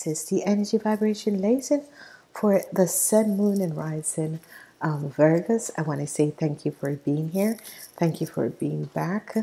This is the energy vibration lesson for the sun, moon, and rising um, Virgos. I want to say thank you for being here. Thank you for being back.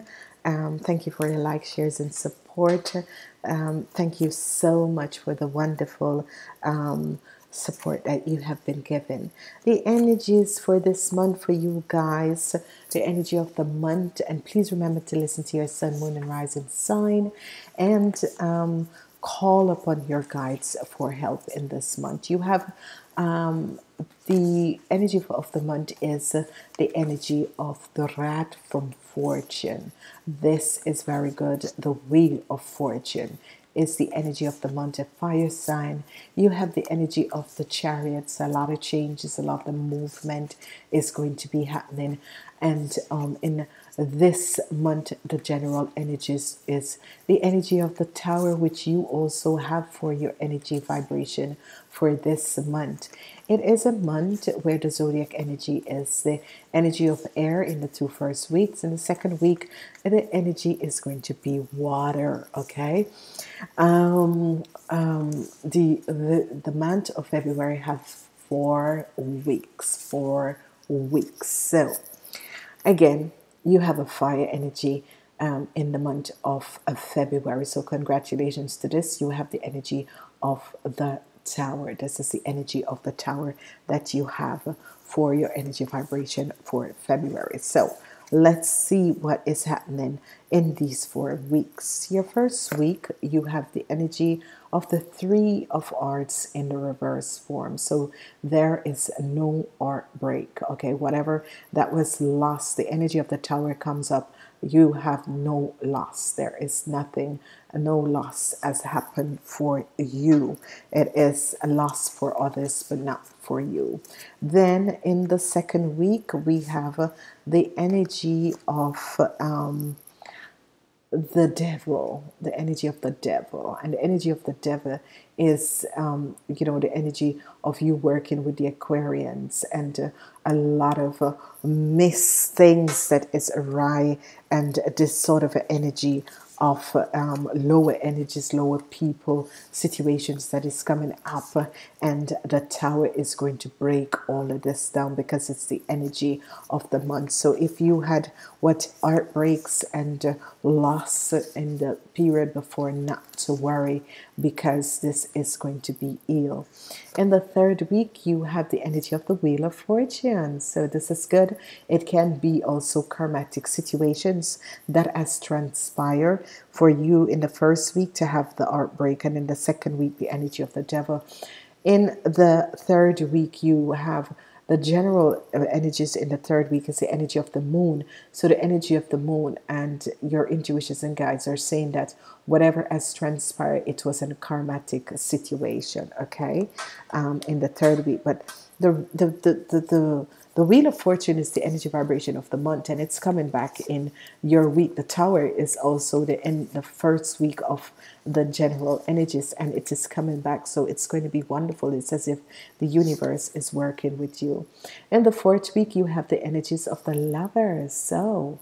Um, thank you for your likes, shares, and support. Um, thank you so much for the wonderful um, support that you have been given. The energies for this month for you guys, the energy of the month, and please remember to listen to your sun, moon, and rising sign, and um, call upon your guides for help in this month. You have um, the energy of the month is the energy of the rat from fortune. This is very good. The wheel of fortune is the energy of the month, a fire sign. You have the energy of the chariots. A lot of changes, a lot of movement is going to be happening. And um, in this month, the general energies is the energy of the tower, which you also have for your energy vibration for this month. It is a month where the zodiac energy is the energy of air in the two first weeks. In the second week, the energy is going to be water. Okay, um, um, the, the the month of February has four weeks. Four weeks. So again, you have a fire energy. Um, in the month of, of February. So, congratulations to this. You have the energy of the tower. This is the energy of the tower that you have for your energy vibration for February. So let's see what is happening in these four weeks. Your first week, you have the energy of the three of arts in the reverse form. So there is no art break. Okay, whatever that was lost, the energy of the tower comes up you have no loss. There is nothing, no loss has happened for you. It is a loss for others, but not for you. Then in the second week, we have the energy of um, the devil, the energy of the devil. And the energy of the devil is, um, you know, the energy of you working with the Aquarians and uh, a lot of uh, miss things that is awry and this sort of energy of um, lower energies, lower people, situations that is coming up, and the tower is going to break all of this down because it's the energy of the month. So, if you had what art breaks and uh, loss in the period before, not to worry because this is going to be ill. In the third week, you have the energy of the Wheel of Fortune. So, this is good. It can be also karmatic situations that has transpired for you in the first week to have the art break, and in the second week, the energy of the devil. In the third week, you have the general energies in the third week is the energy of the moon. So, the energy of the moon and your intuitions and guides are saying that whatever has transpired, it was a karmatic situation, okay, um, in the third week. But the, the, the, the, the the Wheel of Fortune is the energy vibration of the month, and it's coming back in your week. The Tower is also the end, the first week of the general energies, and it is coming back. So it's going to be wonderful. It's as if the universe is working with you. In the fourth week, you have the energies of the lovers. So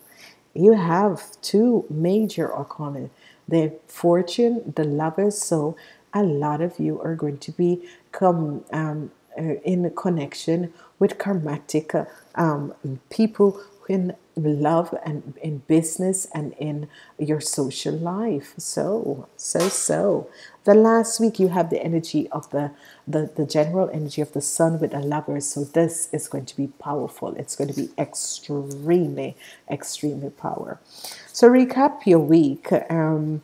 you have two major arcana the fortune, the lovers. So a lot of you are going to be come um, uh, in connection with karmatic um, people in love and in business and in your social life. So, so, so. The last week you have the energy of the, the, the general energy of the sun with the lovers. So this is going to be powerful. It's going to be extremely, extremely power. So recap your week. Um,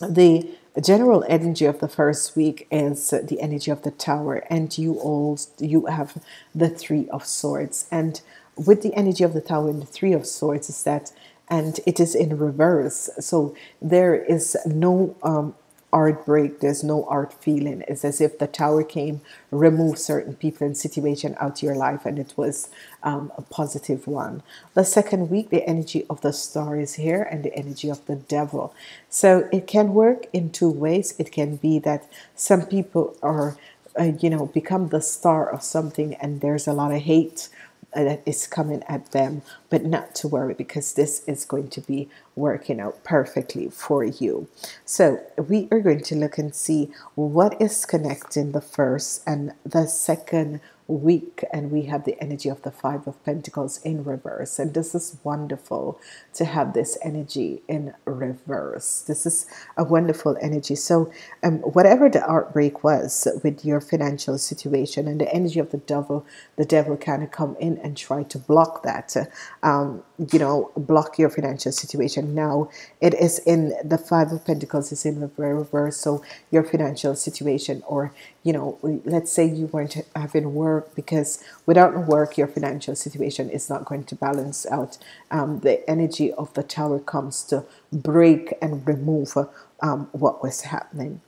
the general energy of the first week is the energy of the tower and you all you have the three of swords. And with the energy of the tower and the three of swords is that and it is in reverse. So there is no um, art break there's no art feeling. It's as if the tower came remove certain people and situation out your life and it was um, a positive one. The second week the energy of the star is here and the energy of the devil. So it can work in two ways. It can be that some people are uh, you know become the star of something and there's a lot of hate that is coming at them, but not to worry because this is going to be working out perfectly for you. So, we are going to look and see what is connecting the first and the second week and we have the energy of the five of pentacles in reverse. And this is wonderful to have this energy in reverse. This is a wonderful energy. So um, whatever the outbreak was with your financial situation and the energy of the devil the devil kind of come in and try to block that. Um, you know block your financial situation. Now it is in the five of pentacles is in the reverse. So your financial situation or you know let's say you weren't having work because without work your financial situation is not going to balance out. Um, the energy of the tower comes to break and remove um, what was happening.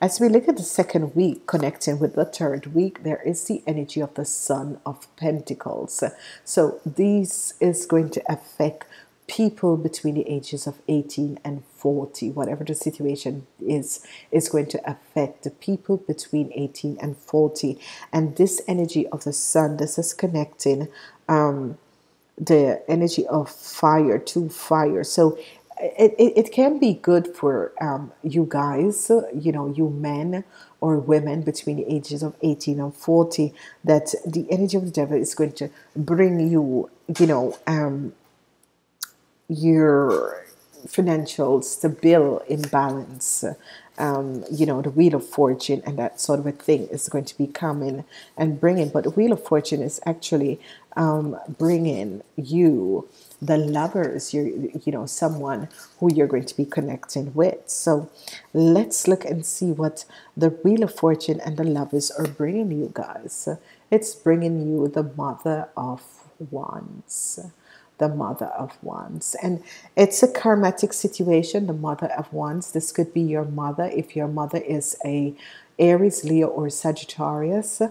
As we look at the second week connecting with the third week, there is the energy of the Son of Pentacles. So, this is going to affect people between the ages of 18 and 40 whatever the situation is is going to affect the people between 18 and 40 and this energy of the sun this is connecting um, the energy of fire to fire. So it, it, it can be good for um, you guys, you know, you men or women between the ages of 18 and 40, that the energy of the devil is going to bring you, you know, um, your financial stable in balance. Um, you know, the wheel of fortune and that sort of a thing is going to be coming and bringing. But the wheel of fortune is actually um, bringing you the lovers you you know someone who you're going to be connecting with. So let's look and see what the wheel of fortune and the lovers are bringing you guys. It's bringing you the mother of wands. The mother of wands. And it's a karmatic situation the mother of wands. This could be your mother. If your mother is a aries leo or sagittarius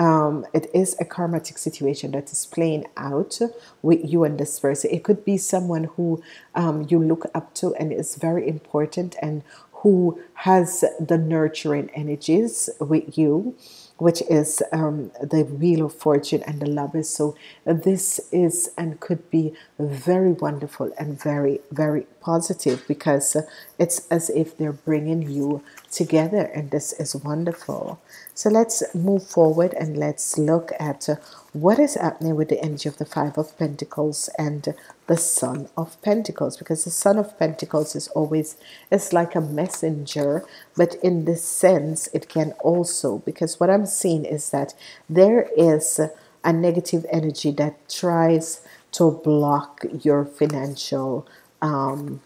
um, it is a karmatic situation that is playing out with you and this person. It could be someone who um, you look up to and is very important and who has the nurturing energies with you which is um, the wheel of fortune and the lovers. So this is and could be very wonderful and very very positive because it's as if they're bringing you together, and this is wonderful. So let's move forward and let's look at what is happening with the energy of the Five of Pentacles and the Son of Pentacles because the Son of Pentacles is always it's like a messenger but in this sense it can also because what I'm seeing is that there is a negative energy that tries to block your financial um,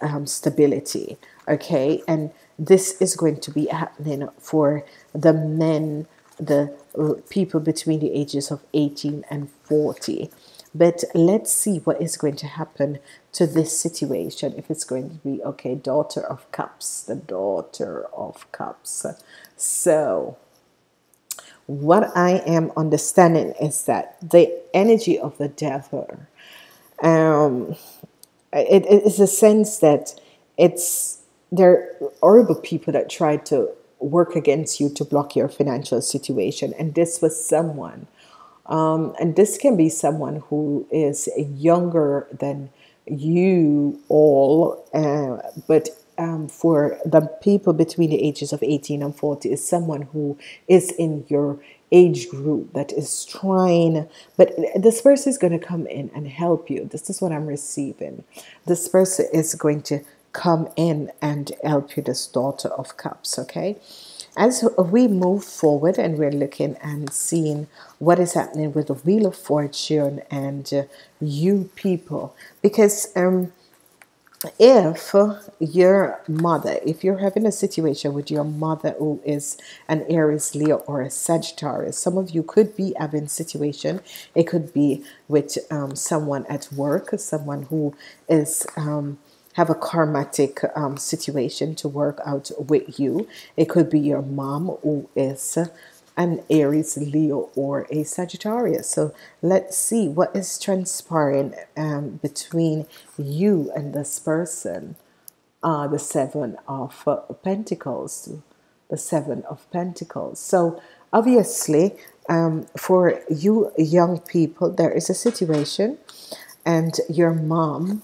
um, stability okay and this is going to be happening for the men the people between the ages of 18 and 40 but let's see what is going to happen to this situation. If it's going to be okay daughter of cups the daughter of cups. So what i am understanding is that the energy of the devil um it is a sense that it's there are horrible people that try to work against you to block your financial situation. And this was someone, um, and this can be someone who is younger than you all, uh, but um, for the people between the ages of 18 and 40 is someone who is in your age group that is trying, but this person is going to come in and help you. This is what I'm receiving. This person is going to come in and help you, this daughter of cups, okay? As we move forward and we're looking and seeing what is happening with the Wheel of Fortune and uh, you people, because um, if your mother, if you're having a situation with your mother who is an Aries, Leo, or a Sagittarius, some of you could be having situation. It could be with um, someone at work, someone who is um, have a karmatic um, situation to work out with you. It could be your mom who is an Aries, Leo, or a Sagittarius. So let's see what is transpiring um, between you and this person. Uh, the Seven of uh, Pentacles, the Seven of Pentacles. So obviously, um, for you young people, there is a situation, and your mom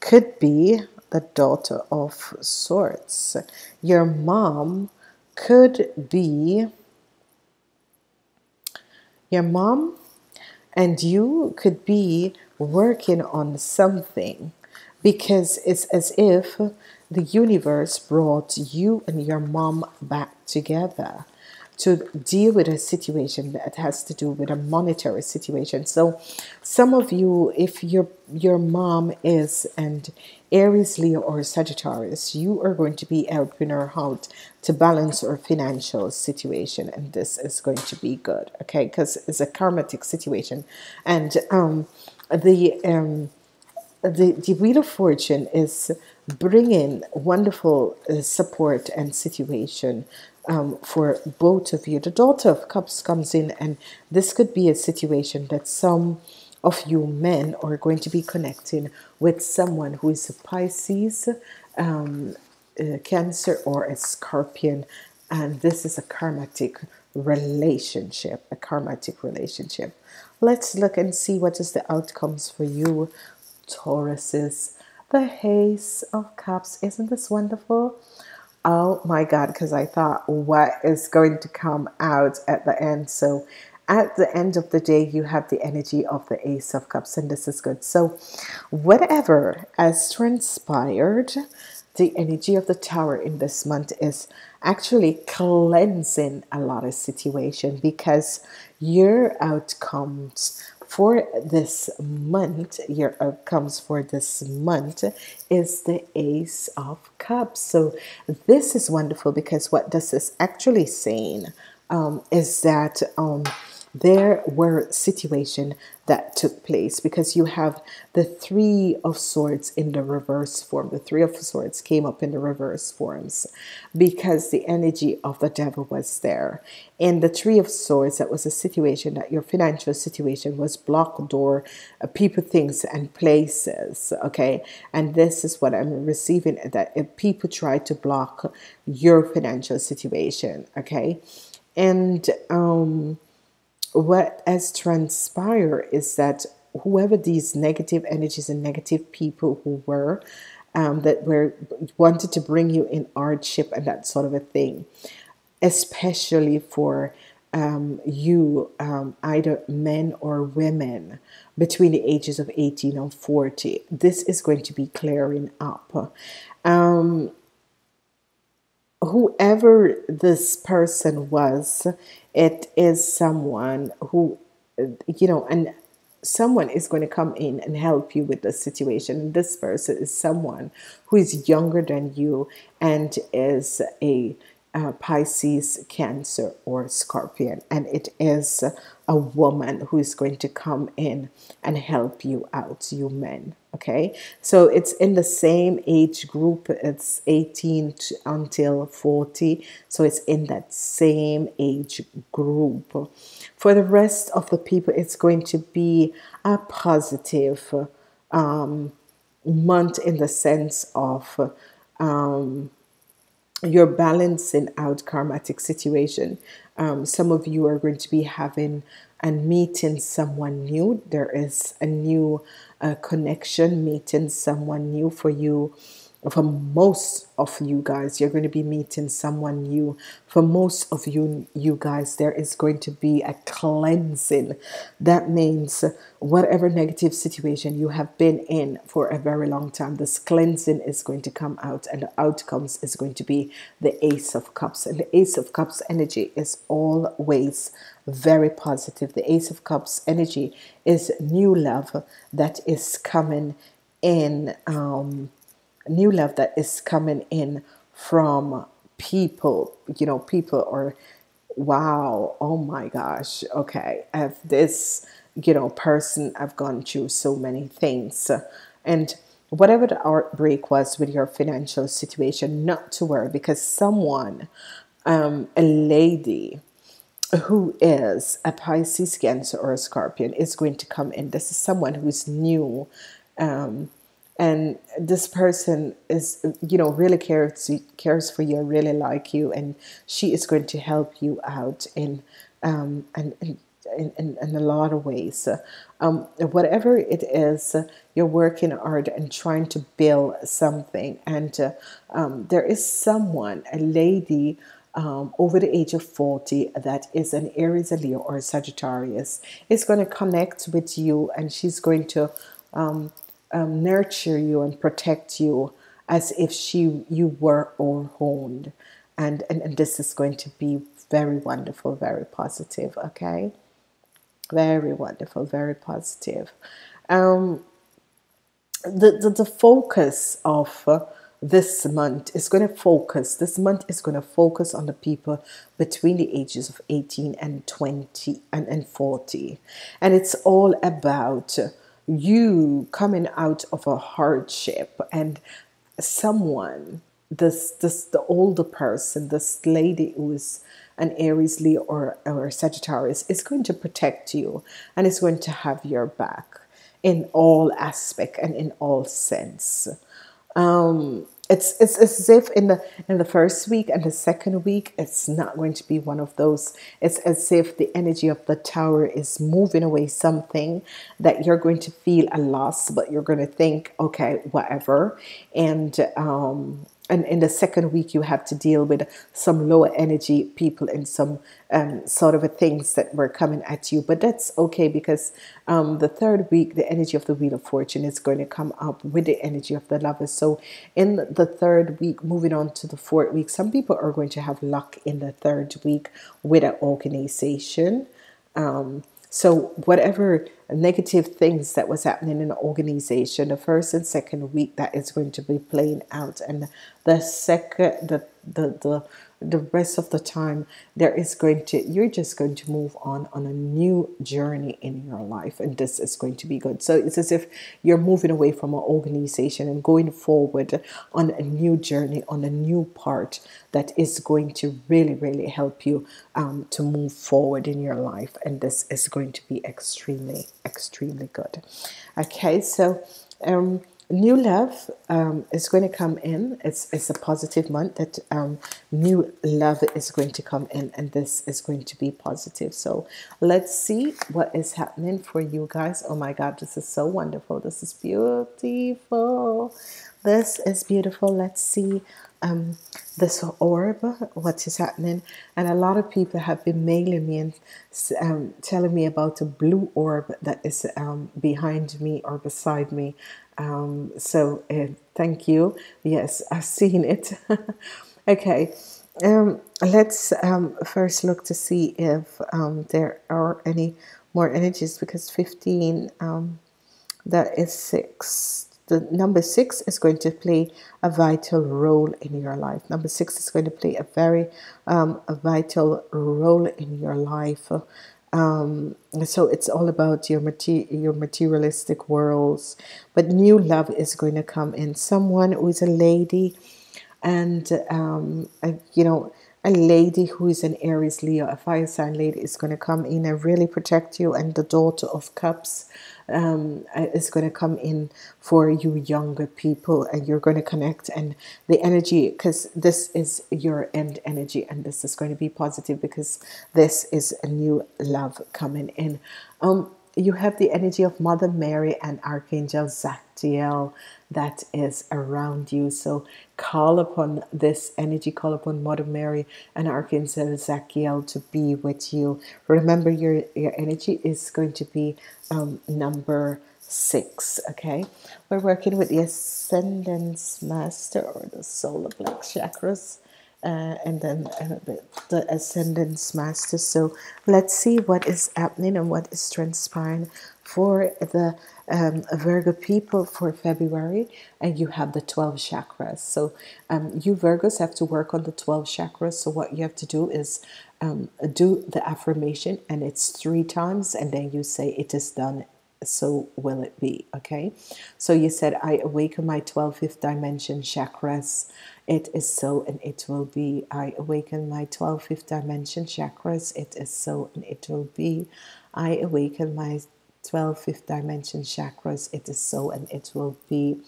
could be the daughter of sorts. Your mom could be your mom and you could be working on something because it's as if the universe brought you and your mom back together to deal with a situation that has to do with a monetary situation. So, some of you, if your your mom is and Aries, Leo, or Sagittarius, you are going to be helping her out to balance her financial situation, and this is going to be good, okay? Because it's a karmatic situation, and um, the um, the the Wheel of Fortune is bringing wonderful uh, support and situation um, for both of you. The Daughter of Cups comes in, and this could be a situation that some of you men are going to be connecting with someone who is a Pisces, um, a Cancer, or a Scorpion, and this is a karmatic relationship. A karmatic relationship. Let's look and see what is the outcomes for you, Tauruses. The Haze of Cups. Isn't this wonderful? Oh my God, because I thought, what is going to come out at the end? So, at the end of the day, you have the energy of the Ace of Cups, and this is good. So, whatever has transpired, the energy of the Tower in this month is actually cleansing a lot of situation because your outcomes for this month, your outcomes for this month is the Ace of Cups. So this is wonderful because what this is actually saying um, is that um, there were situation that took place because you have the three of swords in the reverse form. The three of swords came up in the reverse forms because the energy of the devil was there. In the three of swords that was a situation that your financial situation was blocked door uh, people things and places okay? And this is what i'm receiving that people try to block your financial situation okay? And um what has transpired is that whoever these negative energies and negative people who were um, that were wanted to bring you in hardship and that sort of a thing, especially for um, you, um, either men or women between the ages of 18 and 40. This is going to be clearing up. Um, whoever this person was, it is someone who, you know, and someone is going to come in and help you with the situation. This person is someone who is younger than you and is a uh, Pisces, Cancer, or Scorpion, and it is a woman who is going to come in and help you out, you men. Okay, so it's in the same age group, it's 18 to, until 40, so it's in that same age group. For the rest of the people, it's going to be a positive um, month in the sense of. Um, you're balancing out karmatic situation. Um, some of you are going to be having and meeting someone new. There is a new uh, connection, meeting someone new for you for most of you guys you're going to be meeting someone new. For most of you you guys there is going to be a cleansing. That means whatever negative situation you have been in for a very long time this cleansing is going to come out and the outcomes is going to be the ace of cups. And the ace of cups energy is always very positive. The ace of cups energy is new love that is coming in um new love that is coming in from people, you know, people are, wow, oh my gosh, okay, I've this, you know, person, I've gone through so many things. And whatever the outbreak was with your financial situation, not to worry because someone, um, a lady, who is a Pisces, Cancer, or a Scorpion is going to come in. This is someone who's new, um, and this person is you know really cares cares for you really like you and she is going to help you out in um, and, in, in, in, a lot of ways. Um, whatever it is, you're working hard and trying to build something. And uh, um, there is someone, a lady um, over the age of 40 that is an Aries, a Leo, or a Sagittarius, is going to connect with you and she's going to um, um, nurture you and protect you as if she you were or owned. And, and, and this is going to be very wonderful, very positive, okay? Very wonderful, very positive. Um, the, the, the focus of uh, this month is going to focus, this month is going to focus on the people between the ages of 18 and 20 and, and 40. And it's all about you coming out of a hardship and someone, this, this the older person, this lady who is an Aries, Leo, or, or Sagittarius is going to protect you and is going to have your back in all aspect and in all sense. Um, it's, it's as if in the in the first week and the second week it's not going to be one of those. It's as if the energy of the tower is moving away something that you're going to feel a loss but you're going to think okay whatever. And um and in the second week you have to deal with some lower energy people and some um, sort of things that were coming at you. But that's okay because um, the third week the energy of the wheel of fortune is going to come up with the energy of the lovers so in the third week moving on to the fourth week some people are going to have luck in the third week with an organization. Um, so whatever negative things that was happening in the organization, the first and second week that is going to be playing out, and the second, the the the the rest of the time there is going to you're just going to move on on a new journey in your life and this is going to be good. So it's as if you're moving away from an organization and going forward on a new journey on a new part that is going to really really help you um, to move forward in your life and this is going to be extremely extremely good. Okay so um new love um, is going to come in. It's, it's a positive month that um, new love is going to come in and this is going to be positive. So let's see what is happening for you guys. Oh my god this is so wonderful. This is beautiful. This is beautiful. Let's see um, this orb, what is happening. And a lot of people have been mailing me and um, telling me about a blue orb that is um, behind me or beside me. Um, so uh, thank you. Yes, I've seen it. okay. Um, let's um, first look to see if there are any more energies because 15 um, that is 6 the number six is going to play a vital role in your life. Number six is going to play a very um, a vital role in your life. Um, so it's all about your mater- your materialistic worlds. But new love is going to come in. Someone who is a lady and um, a, you know a lady who is an Aries Leo a fire sign lady is going to come in and really protect you. And the daughter of cups um, is going to come in for you younger people and you're going to connect and the energy because this is your end energy and this is going to be positive because this is a new love coming in um you have the energy of Mother Mary and Archangel Zadkiel that is around you. So call upon this energy, call upon Mother Mary and Archangel Zadkiel to be with you. Remember, your, your energy is going to be um, number six. Okay, we're working with the Ascendance Master or the Solar Black Chakras uh, and then uh, the, ascendance master. So let's see what is happening and what is transpiring for the um, Virgo people for February. And you have the 12 chakras. So um, you Virgos have to work on the 12 chakras. So what you have to do is um, do the affirmation and it's three times. And then you say it is done so will it be okay so you said I awaken my 12th fifth dimension chakras it is so and it will be. I awaken my 12 fifth dimension chakras. It is so and it will be. I awaken my 12 fifth dimension chakras. It is so and it will be.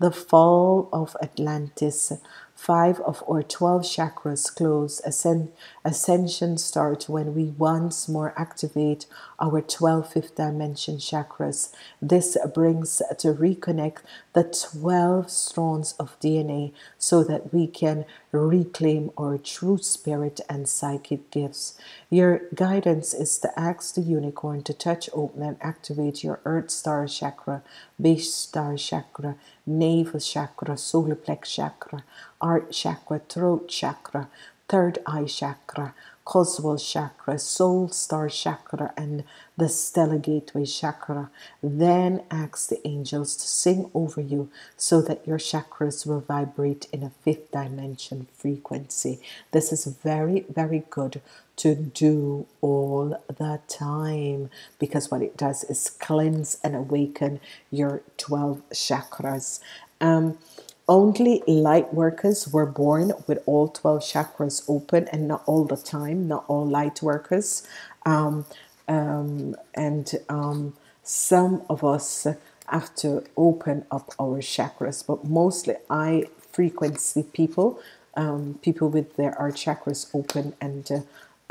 The fall of Atlantis Five of our 12 chakras close. Ascend, ascension starts when we once more activate our 12 fifth dimension chakras. This brings to reconnect the 12 strands of DNA so that we can reclaim our true spirit and psychic gifts. Your guidance is to ask the unicorn to touch, open, and activate your Earth Star chakra, Base Star chakra, Navel chakra, Solar Plex chakra, Heart chakra, Throat chakra, Third Eye chakra, Causal chakra, soul star chakra, and the stellar gateway chakra. Then ask the angels to sing over you so that your chakras will vibrate in a fifth dimension frequency. This is very, very good to do all the time because what it does is cleanse and awaken your 12 chakras. Um, only light workers were born with all 12 chakras open and not all the time, not all light workers. Um, um, and um, some of us have to open up our chakras, but mostly high frequency people, um, people with their heart chakras open and uh,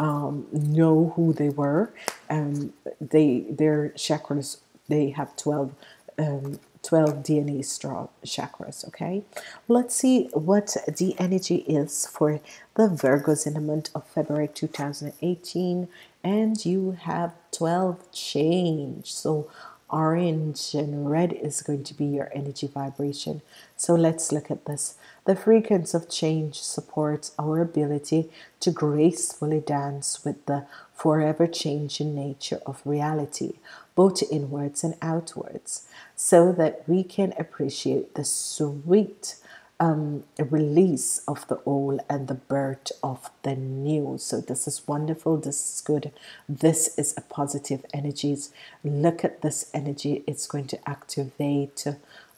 um, know who they were. Um, they their chakras they have 12 um, 12 DNA straw chakras. Okay, let's see what the energy is for the Virgos in the month of February 2018, and you have 12 change. So orange and red is going to be your energy vibration. So let's look at this. The frequency of change supports our ability to gracefully dance with the forever changing nature of reality, both inwards and outwards, so that we can appreciate the sweet um, release of the old and the birth of the new. So this is wonderful. This is good. This is a positive energies. Look at this energy. It's going to activate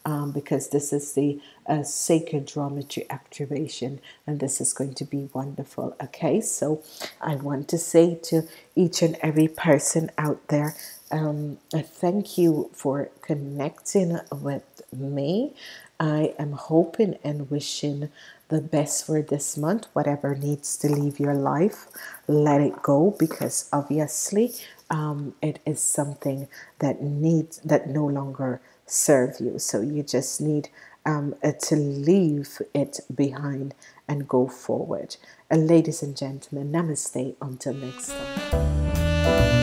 um, because this is the uh, sacred geometry activation and this is going to be wonderful okay so I want to say to each and every person out there um, thank you for connecting with me I am hoping and wishing the best for this month. Whatever needs to leave your life, let it go because obviously um, it is something that needs that no longer serve you. So you just need um, uh, to leave it behind and go forward. Uh, ladies and gentlemen, namaste. Until next time.